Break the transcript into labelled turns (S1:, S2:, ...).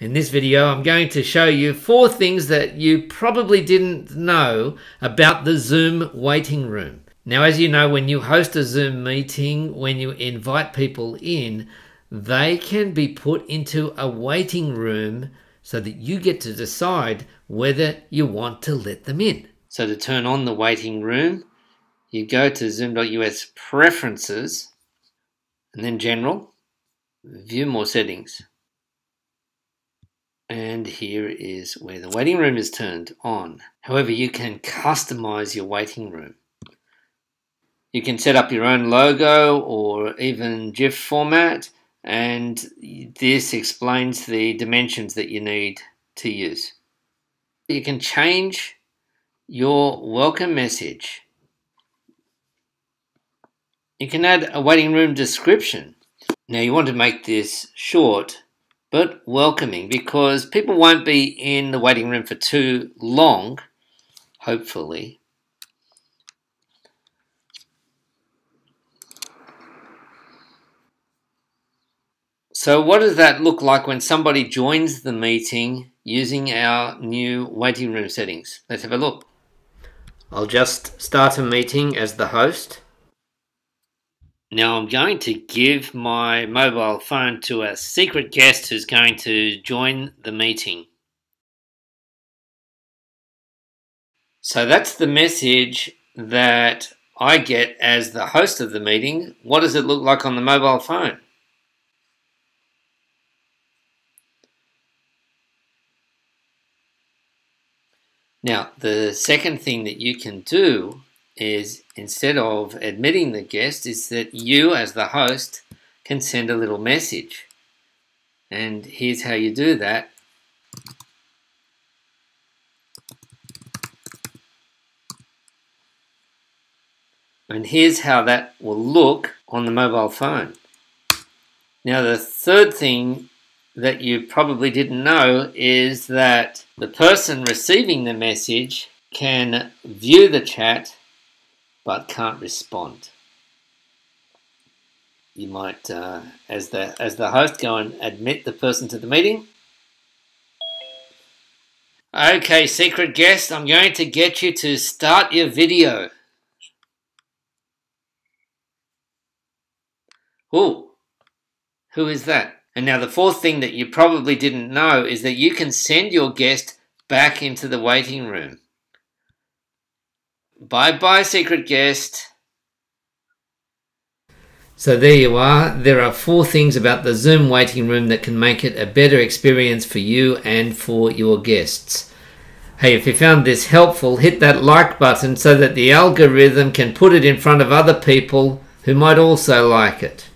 S1: In this video, I'm going to show you four things that you probably didn't know about the Zoom waiting room. Now, as you know, when you host a Zoom meeting, when you invite people in, they can be put into a waiting room so that you get to decide whether you want to let them in. So to turn on the waiting room, you go to Zoom.us Preferences and then General, View More Settings. And here is where the waiting room is turned on. However, you can customize your waiting room. You can set up your own logo or even GIF format, and this explains the dimensions that you need to use. You can change your welcome message. You can add a waiting room description. Now you want to make this short but welcoming because people won't be in the waiting room for too long, hopefully. So what does that look like when somebody joins the meeting using our new waiting room settings? Let's have a look. I'll just start a meeting as the host. Now I'm going to give my mobile phone to a secret guest who's going to join the meeting. So that's the message that I get as the host of the meeting. What does it look like on the mobile phone? Now, the second thing that you can do is instead of admitting the guest is that you as the host can send a little message. And here's how you do that. And here's how that will look on the mobile phone. Now the third thing that you probably didn't know is that the person receiving the message can view the chat but can't respond. You might, uh, as the as the host, go and admit the person to the meeting. Okay, secret guest, I'm going to get you to start your video. Oh, who is that? And now the fourth thing that you probably didn't know is that you can send your guest back into the waiting room. Bye bye, secret guest. So there you are. There are four things about the Zoom waiting room that can make it a better experience for you and for your guests. Hey, if you found this helpful, hit that like button so that the algorithm can put it in front of other people who might also like it.